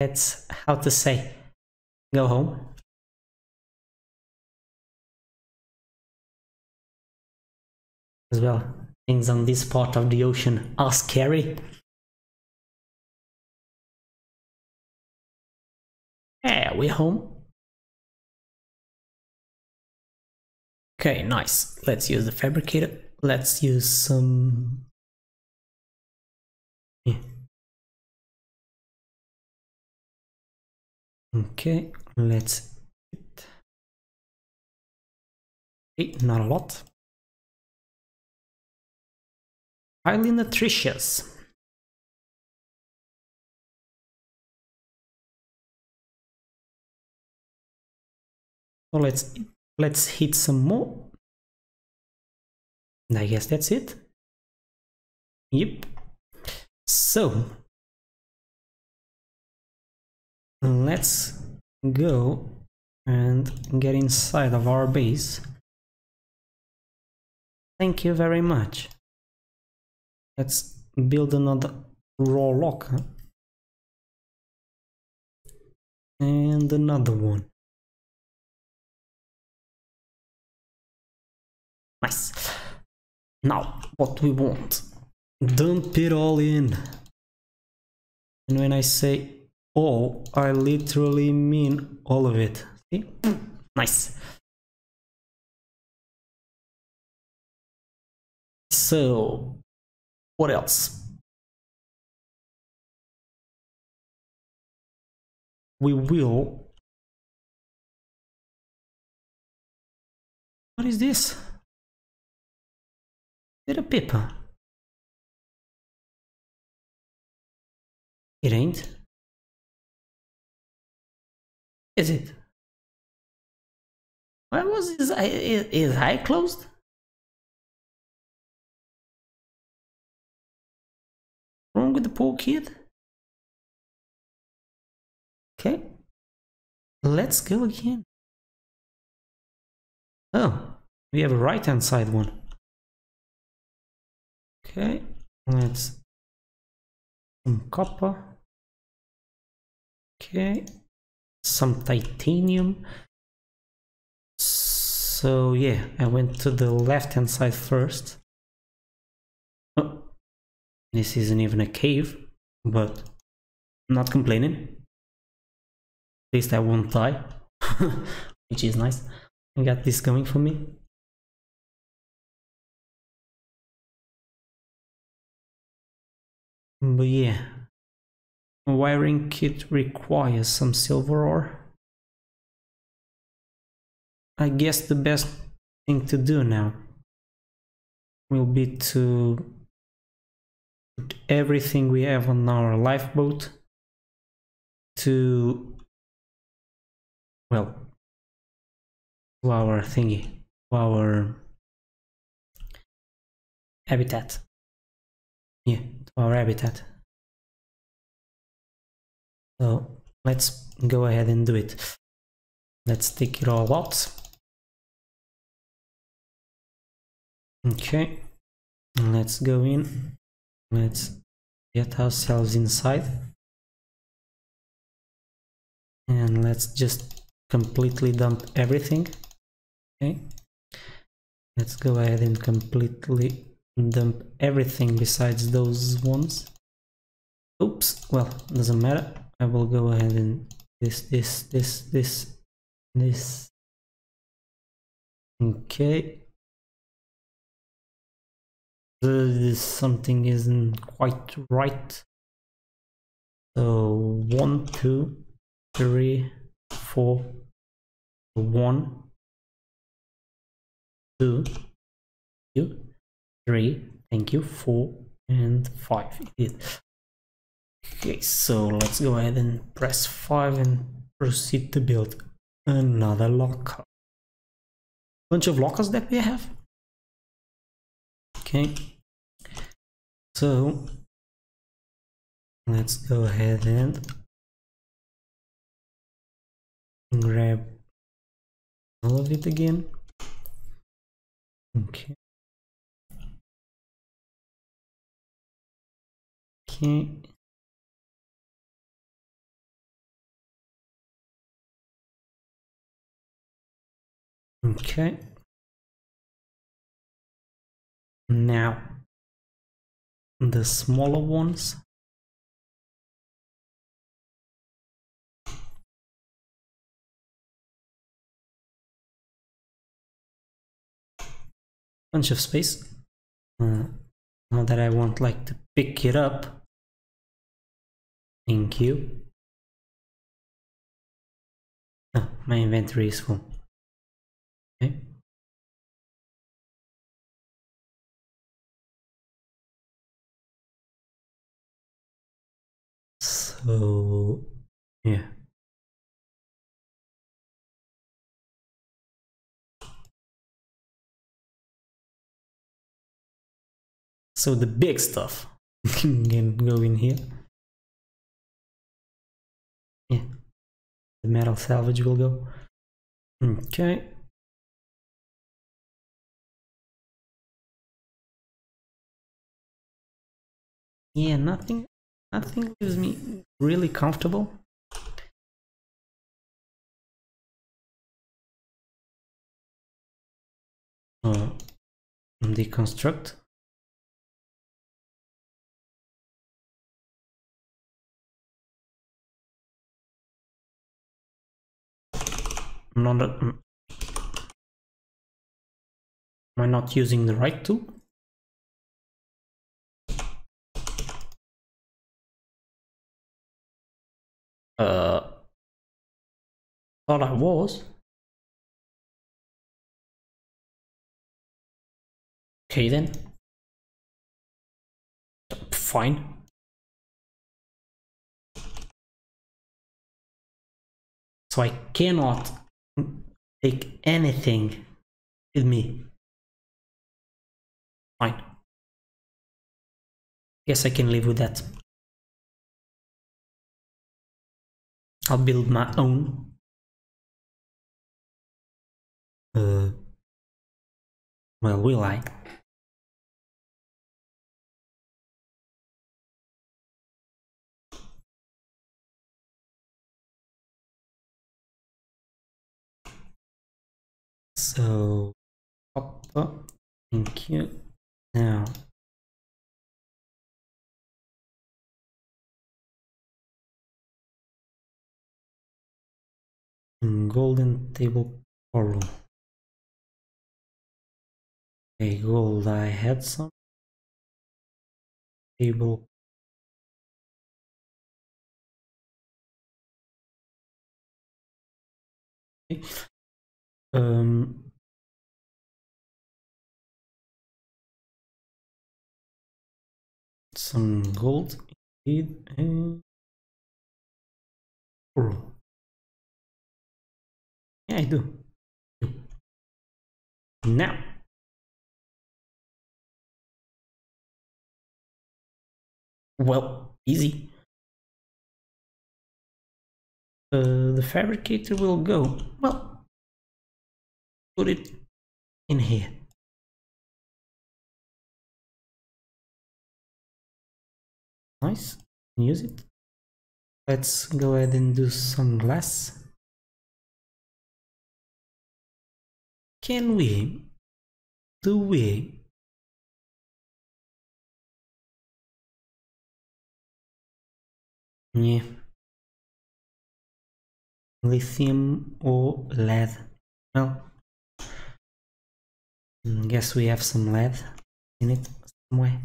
let's how to say go home. As well things on this part of the ocean are scary. Yeah we're home. Okay nice. Let's use the fabricator. Let's use some Okay, let's okay, not a lot. Highly nutritious. So let's let's hit some more. I guess that's it. Yep. So let's go and get inside of our base. Thank you very much. Let's build another wall locker. And another one. Nice. Now, what we want. Dump it all in. And when I say all, I literally mean all of it. See? Nice. So, what else? We will... What is this? Is it a paper? It ain't. Is it? Why was his eye, his eye closed? Wrong with the poor kid? Okay. Let's go again. Oh, we have a right hand side one. Okay, let's some copper. Okay, some titanium. So yeah, I went to the left hand side first. Oh, this isn't even a cave, but I'm not complaining. At least I won't die, which is nice. I got this going for me. But yeah, wiring kit requires some silver ore. I guess the best thing to do now will be to put everything we have on our lifeboat to well to our thingy to our habitat yeah to our habitat so let's go ahead and do it. Let's take it all out. Okay. Let's go in. Let's get ourselves inside. And let's just completely dump everything. Okay. Let's go ahead and completely dump everything besides those ones. Oops. Well doesn't matter i will go ahead and this this this this this. Okay. This something isn't quite right. So one two three four one two two three thank you four and five okay so let's go ahead and press five and proceed to build another locker. Bunch of lockers that we have. Okay. So let's go ahead and grab all of it again. Okay. Okay Okay. Now, the smaller ones. Bunch of space. Uh, now that I want like to pick it up. Thank you. Oh, my inventory is full. Okay. So, yeah. So the big stuff can go in here. Yeah, the metal salvage will go. Okay. Yeah, nothing, nothing leaves me really comfortable. Uh, deconstruct. I'm not. Am I not using the right tool? Uh, thought I was. Okay then. Fine. So I cannot take anything with me. Fine. Guess I can live with that. I'll build my own. Uh, well, will I? So, thank you. Now, golden table coral. Okay, gold, I had some. Table. Um, some gold indeed and coral. Yeah, I do. Now, well, easy. Uh, the fabricator will go. Well, put it in here. Nice, use it. Let's go ahead and do some glass. Can we, do we, yeah, lithium or lead? Well, mm, guess we have some lead in it somewhere.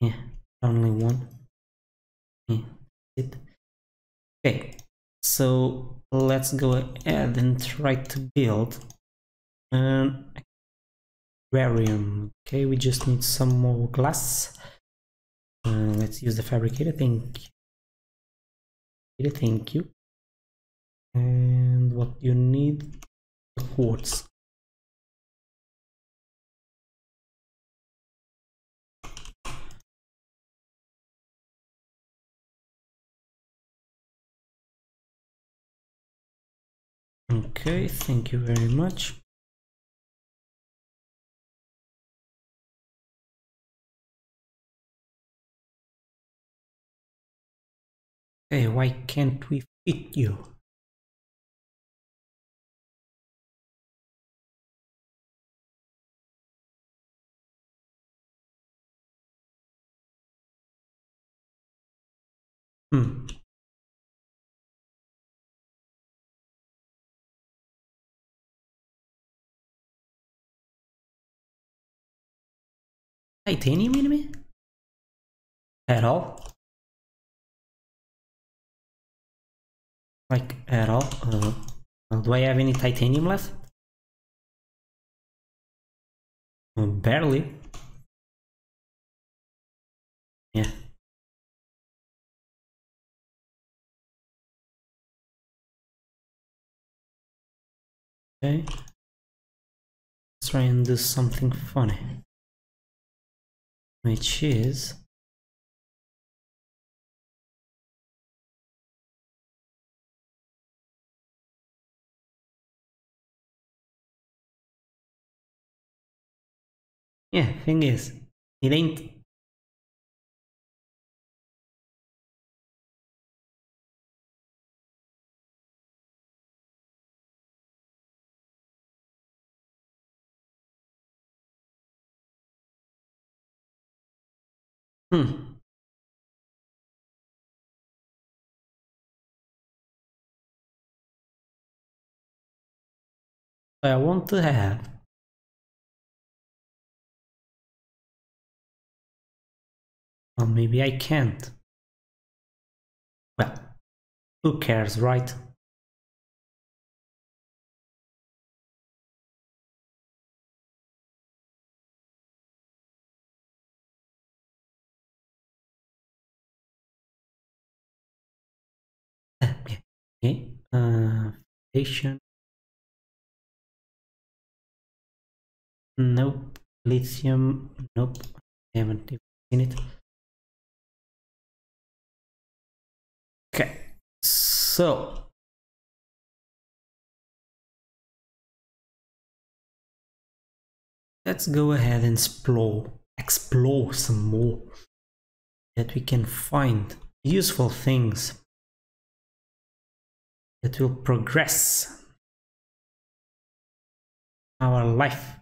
Yeah, only one. Yeah, it. Okay, so let's go ahead and try to build an aquarium. Okay, we just need some more glass. Uh, let's use the fabricator. Thank you. Thank you. And what you need? Quartz. okay thank you very much Hey, why can't we fit you? Hmm. Titanium enemy? At all? Like, at all? Uh, do I have any titanium left? Uh, barely. Yeah. Okay. Let's try and do something funny. Which is... Yeah, thing is, it ain't Hmm. I want to have Or maybe I can't. Well, who cares, right? Okay. Uh, patient. Nope. Lithium. Nope. Haven't seen it. Okay. So. Let's go ahead and explore, explore some more that we can find useful things that will progress our life.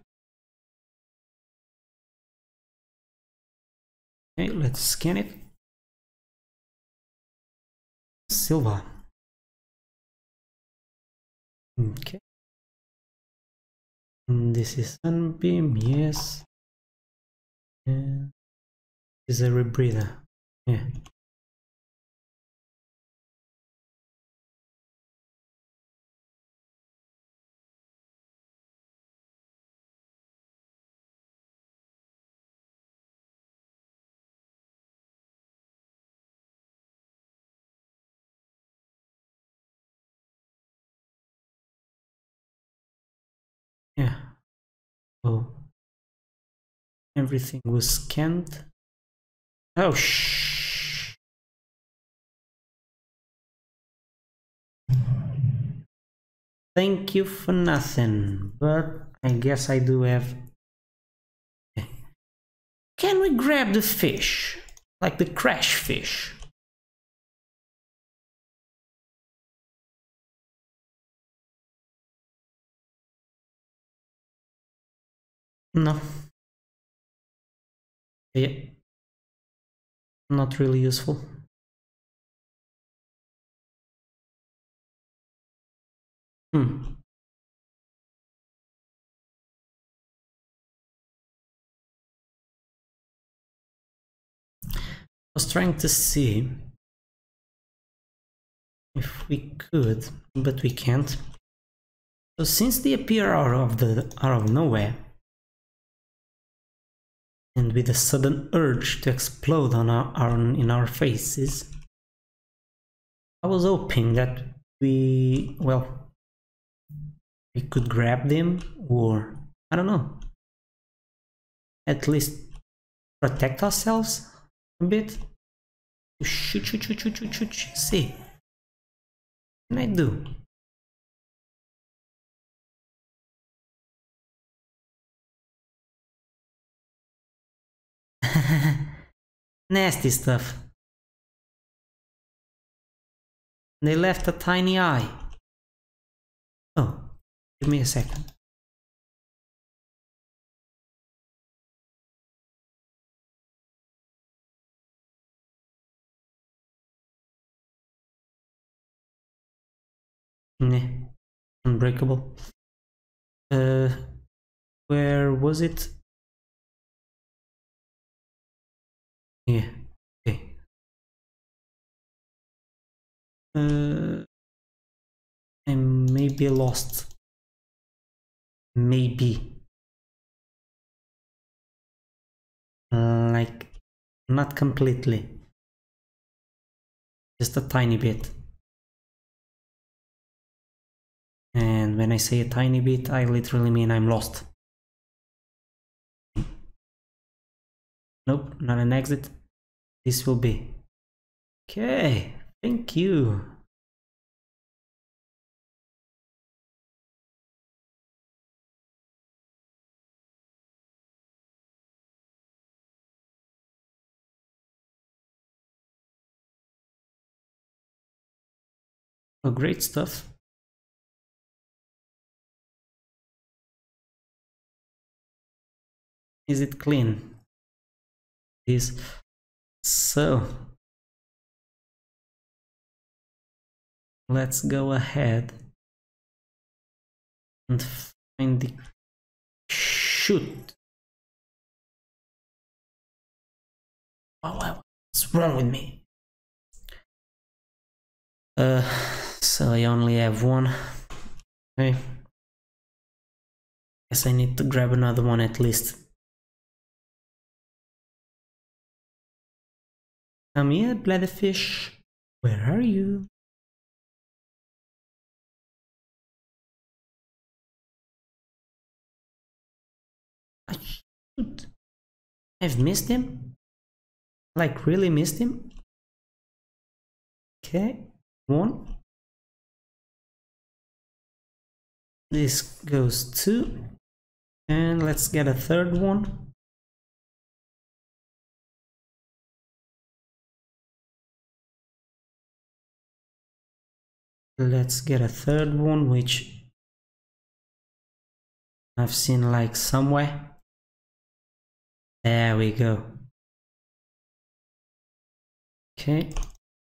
Okay, let's scan it. Silver. Okay. And this is Sunbeam, yes. Yeah. This is a rebreather. Yeah. Yeah. Oh. Everything was scanned. Oh, shh. Thank you for nothing, but I guess I do have... Can we grab the fish? Like the crash fish? No. Yeah. Not really useful. Hmm. I was trying to see if we could, but we can't. So since they appear out of the out of nowhere, and with a sudden urge to explode on our, our, in our faces. I was hoping that we, well, we could grab them or, I don't know, at least protect ourselves a bit. Shoot, shoot, shoot, shoot, shoot, shoot. see. What can I do? Nasty stuff. They left a tiny eye. Oh, give me a second. Nah, unbreakable. Uh, where was it? Yeah, okay. Uh, I may be lost. Maybe. like, not completely. Just a tiny bit. And when I say a tiny bit, I literally mean I'm lost. Nope, not an exit. This will be. Okay, thank you. Oh, great stuff. Is it clean? This so let's go ahead and find the shoot. Oh, what's wrong with me? Uh so I only have one. Okay. Guess I need to grab another one at least. Come here, Bladderfish. Where are you? I should. I've missed him? Like, really missed him? Okay, one. This goes two. And let's get a third one. Let's get a third one, which I've seen like somewhere. There we go. Okay,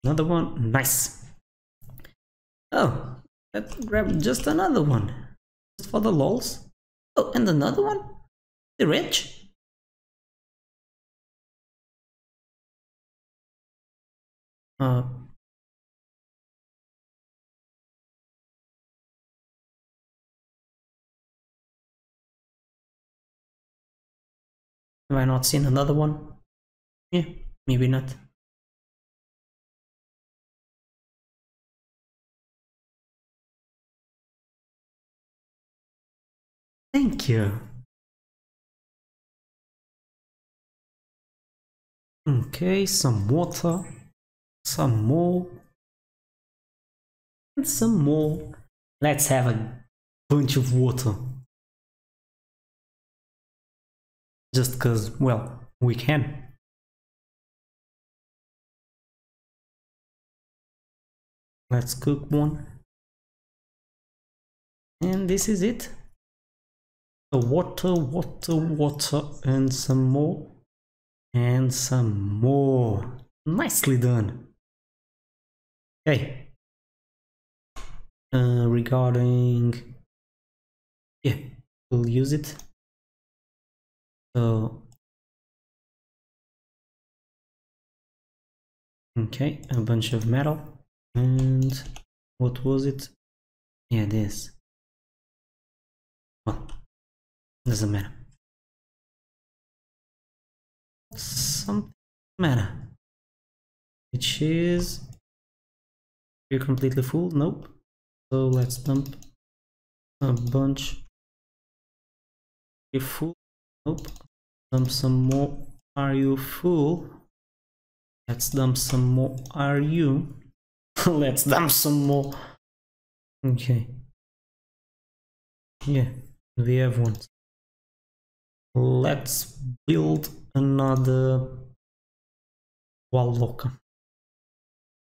another one, nice. Oh, let's grab just another one just for the lols. Oh, and another one? The rich? Uh, have I not seen another one? Yeah, maybe not. Thank you. Okay, some water, some more, and some more. Let's have a bunch of water. Just cause, well, we can. Let's cook one. And this is it. So water, water, water, and some more. And some more. Nicely done. Okay. Uh, regarding... Yeah, we'll use it. So... Okay, a bunch of metal. And what was it? Yeah, this. Well, doesn't matter. Something matter. Which is you're completely full? Nope. So let's dump a bunch. You full? Nope. Dump some more. Are you full? Let's dump some more. Are you? let's dump some more. Okay. Yeah, we have one let's build another wall locker